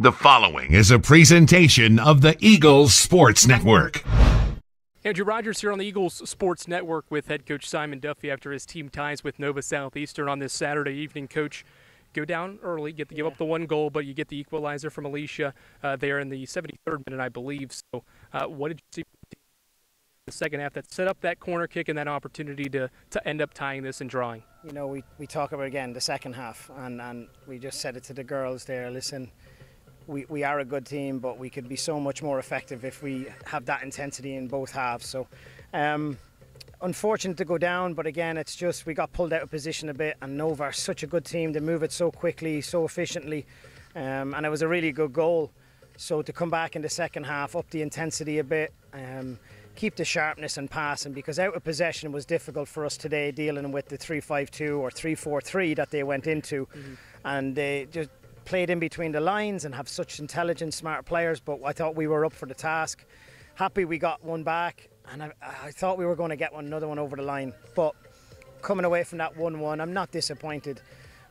The following is a presentation of the Eagles Sports Network. Andrew Rogers here on the Eagles Sports Network with head coach Simon Duffy after his team ties with Nova Southeastern on this Saturday evening. Coach, go down early, get to give up the one goal, but you get the equalizer from Alicia uh, there in the 73rd minute, I believe. So, uh, what did you see the second half that set up that corner kick and that opportunity to, to end up tying this and drawing? You know, we, we talk about again the second half, and, and we just said it to the girls there. Listen, we, we are a good team, but we could be so much more effective if we have that intensity in both halves. So, um, unfortunate to go down, but again, it's just we got pulled out of position a bit. And Nova are such a good team; they move it so quickly, so efficiently, um, and it was a really good goal. So to come back in the second half, up the intensity a bit. Um, keep the sharpness and passing because out of possession was difficult for us today dealing with the 3-5-2 or 3-4-3 that they went into mm-hmm. and they just played in between the lines and have such intelligent, smart players. But I thought we were up for the task. Happy we got one back, and I, I thought we were going to get one, another one over the line. But coming away from that 1-1, I'm not disappointed.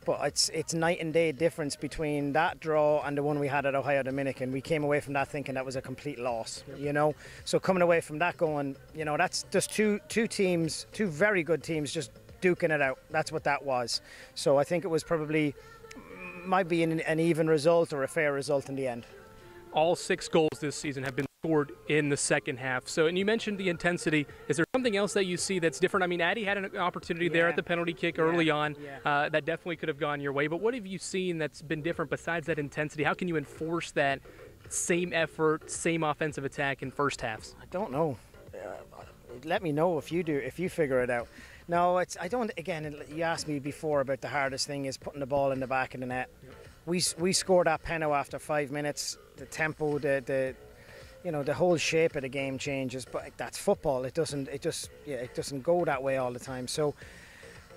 But it's it's night and day difference between that draw and the one we had at Ohio Dominican. We came away from that thinking that was a complete loss, you know. So coming away from that going, you know, that's just two two teams, two very good teams, just duking it out. That's what that was. So I think it was probably might be an, an even result or a fair result in the end. All six goals this season have been scored in the second half. So, and you mentioned the intensity. Is there something else that you see that's different? I mean, Addy had an opportunity yeah. there at the penalty kick early on yeah. uh, that definitely could have gone your way. But what have you seen that's been different besides that intensity? How can you enforce that same effort, same offensive attack in first halves? I don't know. Uh, let me know if you do, if you figure it out. No, it's I don't. Again, you asked me before about the hardest thing is putting the ball in the back of the net. We we scored that penalty after five minutes. The tempo, the the you know the whole shape of the game changes. But that's football. It doesn't. It just yeah. It doesn't go that way all the time. So.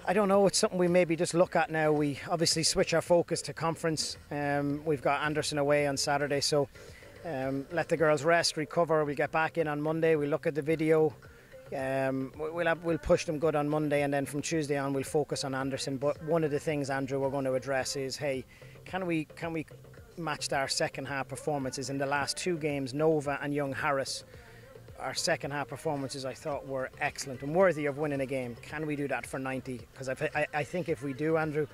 I don't know. It's something we maybe just look at now. We obviously switch our focus to conference. Um, we've got Anderson away on Saturday, so um, let the girls rest, recover. We'll get back in on Monday. We look at the video. Um, we'll have, we'll push them good on Monday, and then from Tuesday on we'll focus on Anderson. But one of the things, Andrew, we're going to address is, hey, can we can we match our second half performances in the last two games, Nova and Young Harris? Our second half performances, I thought, were excellent and worthy of winning a game. Can we do that for 90? Because I, I think if we do, Andrew,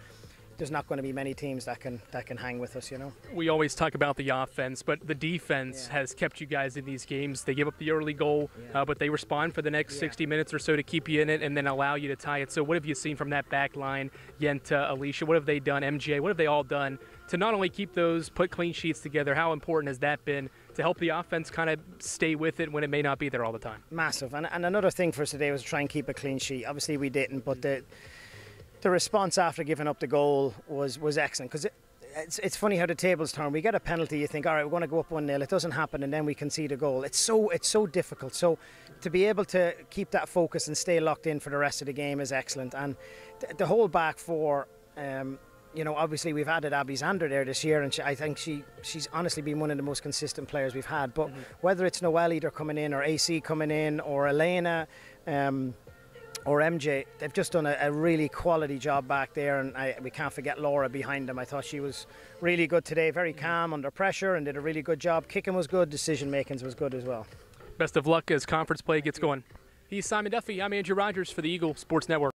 there's not going to be many teams that can that can hang with us, you know. We always talk about the offense, but the defense yeah. has kept you guys in these games. They give up the early goal, yeah. uh, but they respond for the next yeah. 60 minutes or so to keep you in it and then allow you to tie it. So what have you seen from that back line, Yenta, Alicia? What have they done, MJ? What have they all done to not only keep those put clean sheets together? How important has that been to help the offense kind of stay with it when it may not be there all the time? Massive. And, and another thing for us today was to try and keep a clean sheet. Obviously we didn't, but the the response after giving up the goal was was excellent because it, it's, it's funny how the tables turn. We get a penalty, you think, all right, we're going to go up one 0 It doesn't happen, and then we concede a goal. It's so it's so difficult. So to be able to keep that focus and stay locked in for the rest of the game is excellent. And th- the whole back four. Um, you know, obviously we've added Abby Zander there this year, and she, I think she she's honestly been one of the most consistent players we've had. But mm-hmm. whether it's Noel either coming in or AC coming in or Elena, um, or MJ, they've just done a, a really quality job back there, and I, we can't forget Laura behind them. I thought she was really good today, very mm-hmm. calm under pressure, and did a really good job. Kicking was good, decision making was good as well. Best of luck as conference play gets going. He's Simon Duffy. I'm Andrew Rogers for the Eagle Sports Network.